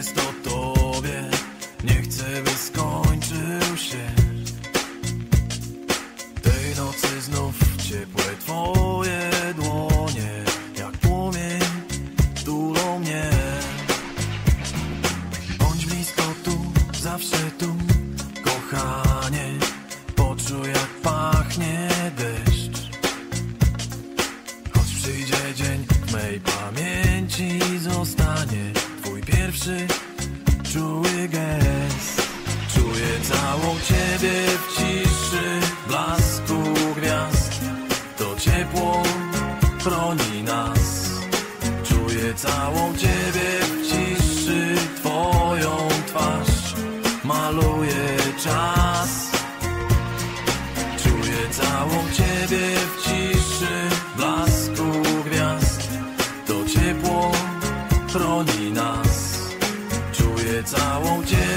jest o tobie. Nie chcę by skończył się. Tej nocy znów ciepłe twoje dłonie Jak płomień tulą mnie. Bądź blisko tu, zawsze tu Kochanie, poczuj jak pachnie deszcz. Choć przyjdzie dzień w mej pamięci Zostanie pierwszy czuły gest. Czuję całą ciebie w ciszy. Blasku gwiazd To ciepło chroni nas. Czuję całą ciebie w ciszy. Twoją twarz maluje czas Czuję całą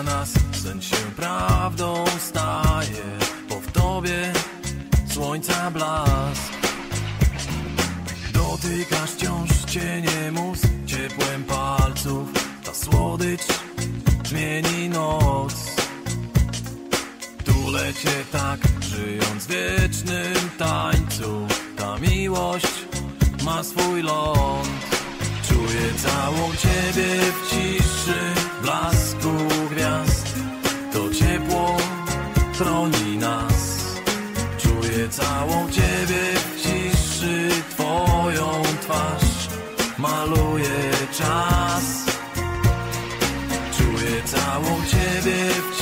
zmienia nas, sen się prawdą staje, bo w tobie słońca blask. Dotykasz wciąż cienie mus ciepłem palców. Ta słodycz zmieni noc. Tulę cię tak, żyjąc w wiecznym tańcu Ta miłość ma swój ląd Czuję całą ciebie w ciszy nas. Czuję całą ciebie w ciszy Twoją twarz maluje czas. Czuję całą ciebie w ciszy